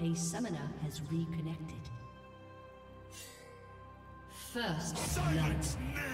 A summoner has reconnected. First Silence, blood.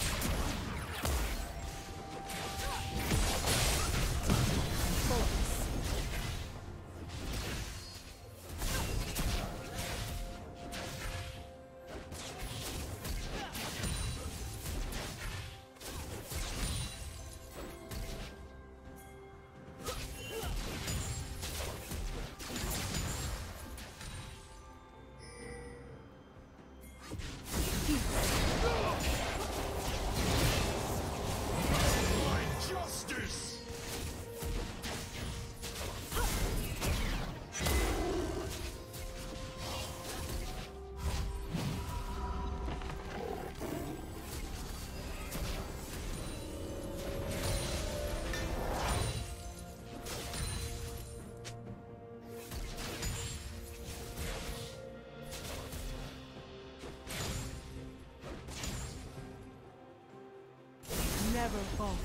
My justice! never fall.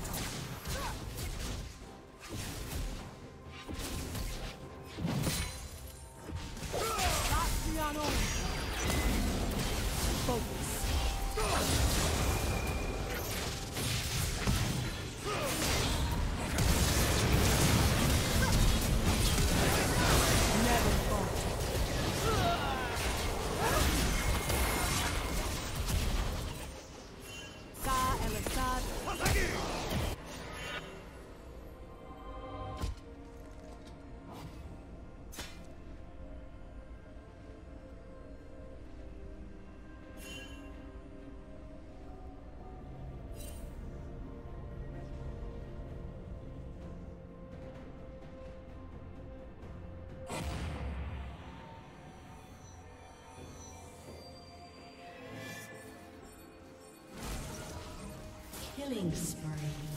Killing spree.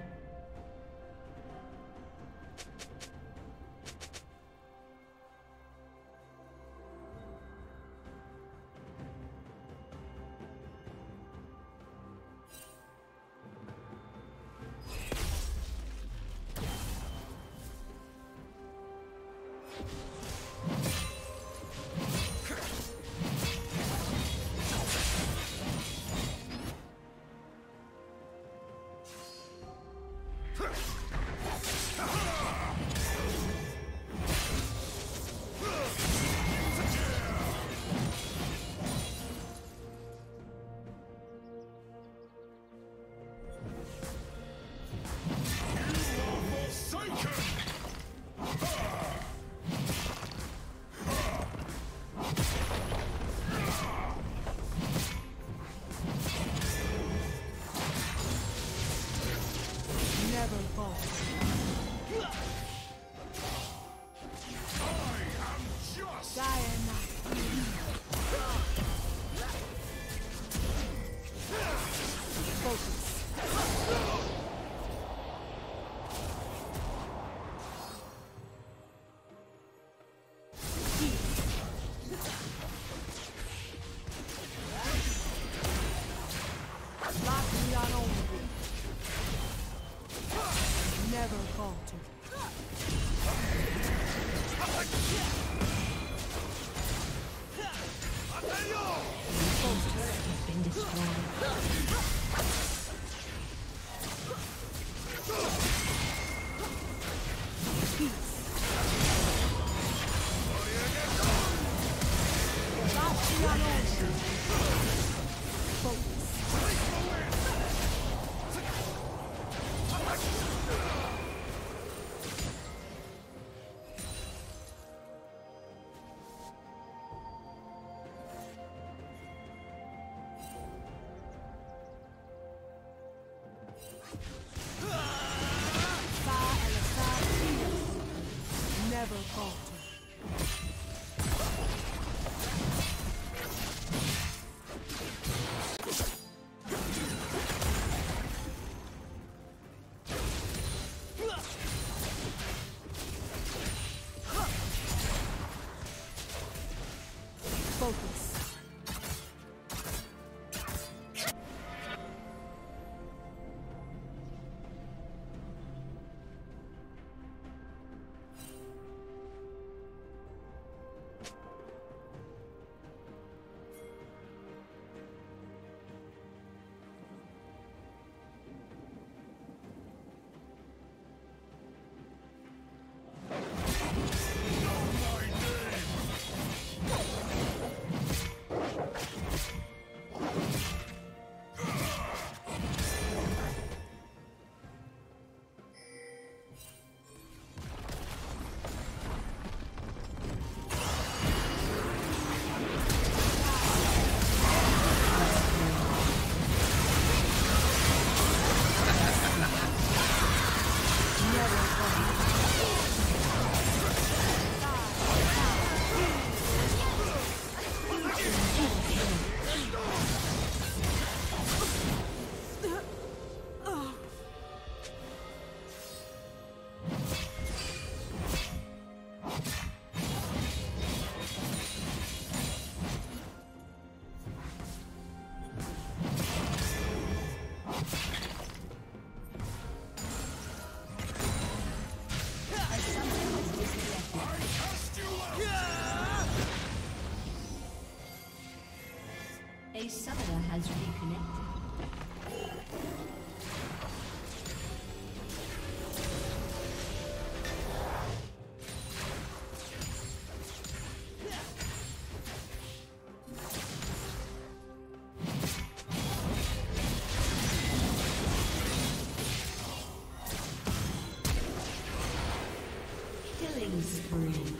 Never Killing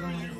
been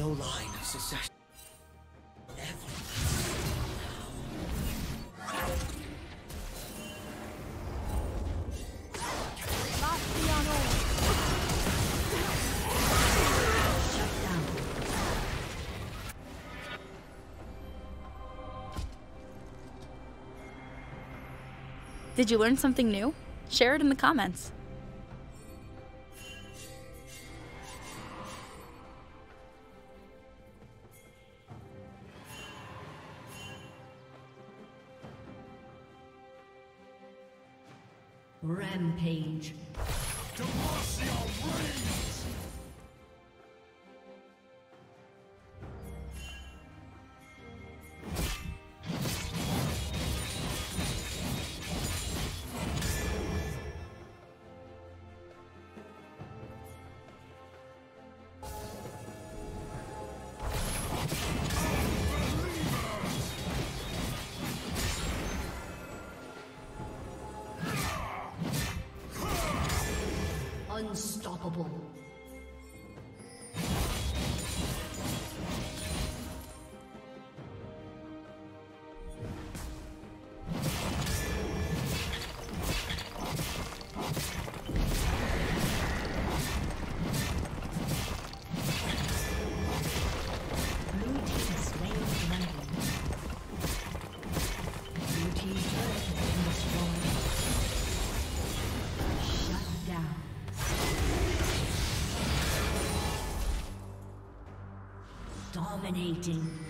No line of down. Did you learn something new? Share it in the comments. Rampage. Demacia reigns! Dominating.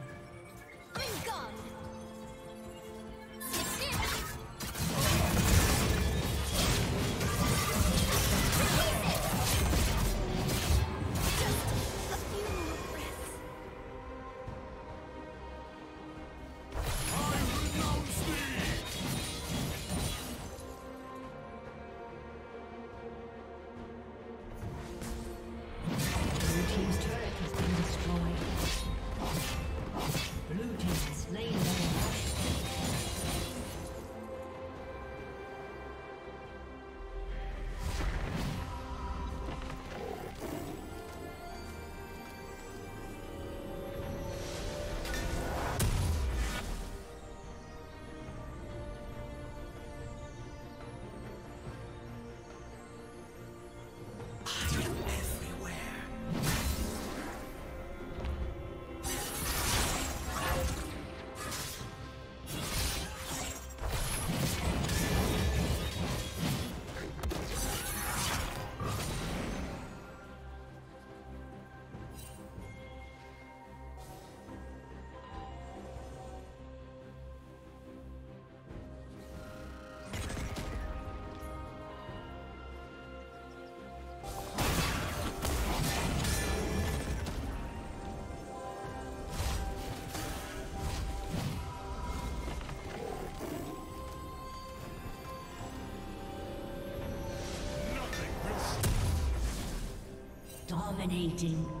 Dominating.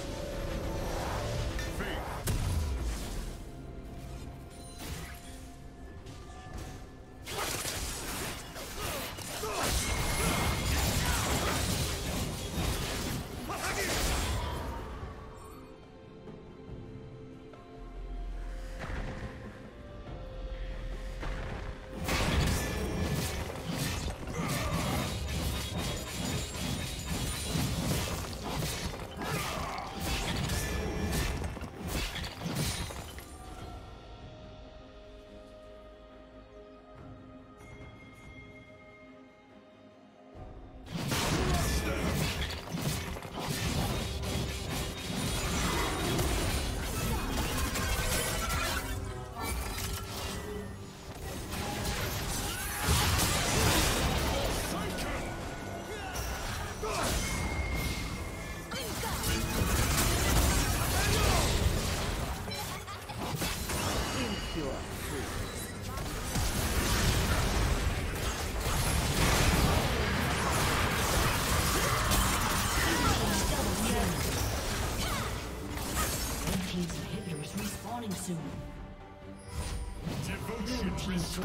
Shut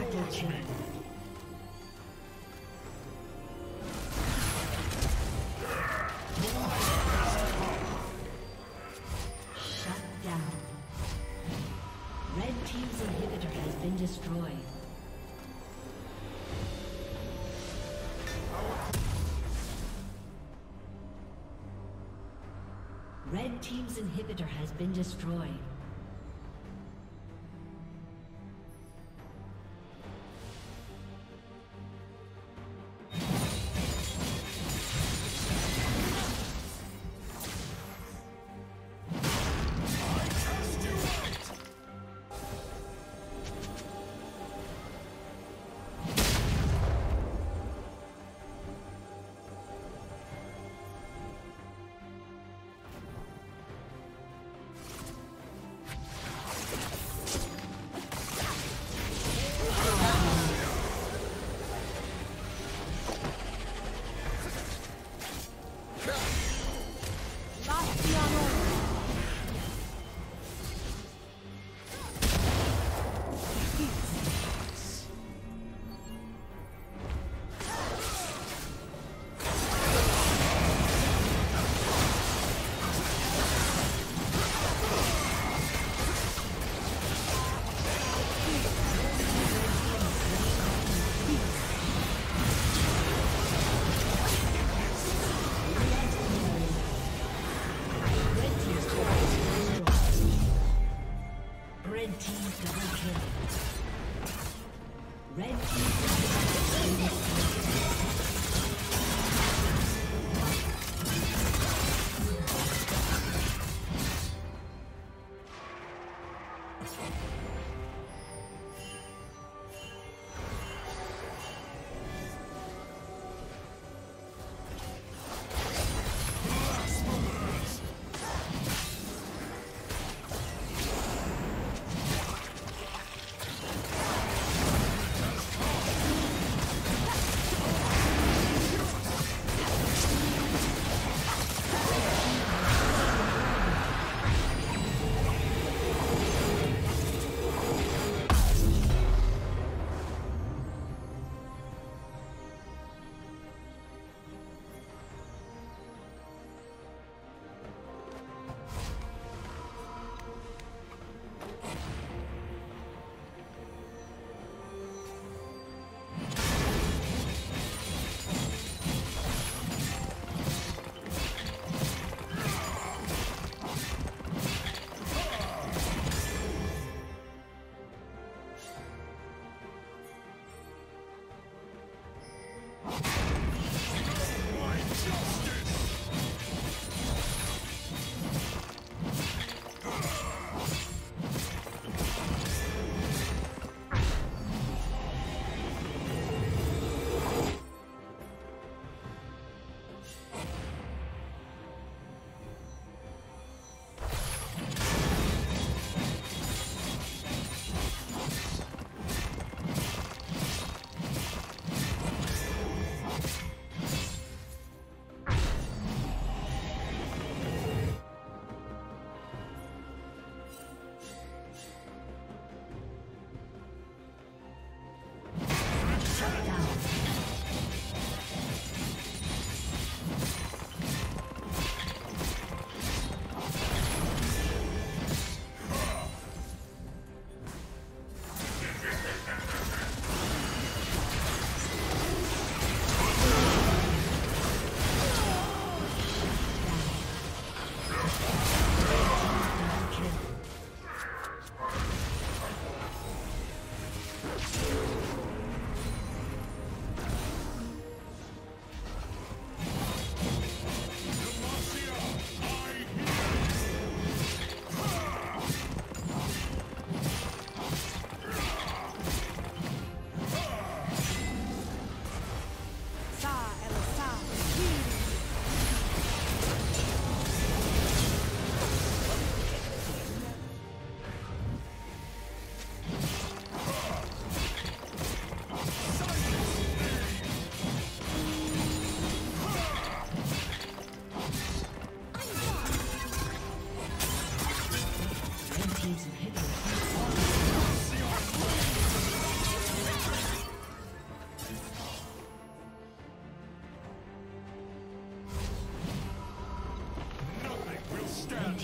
down. Red Team's inhibitor has been destroyed. Red Team's inhibitor has been destroyed.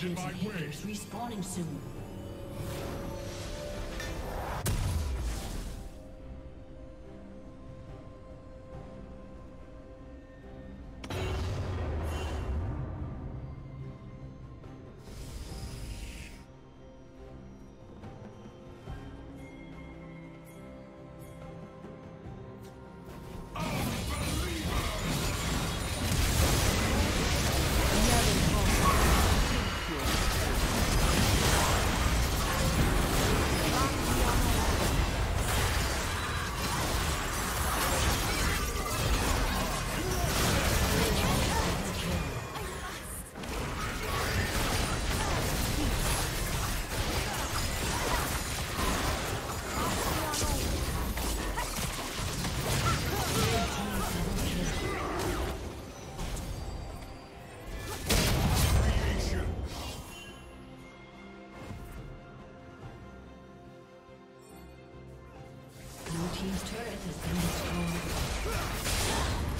Team's inhibitors respawning soon.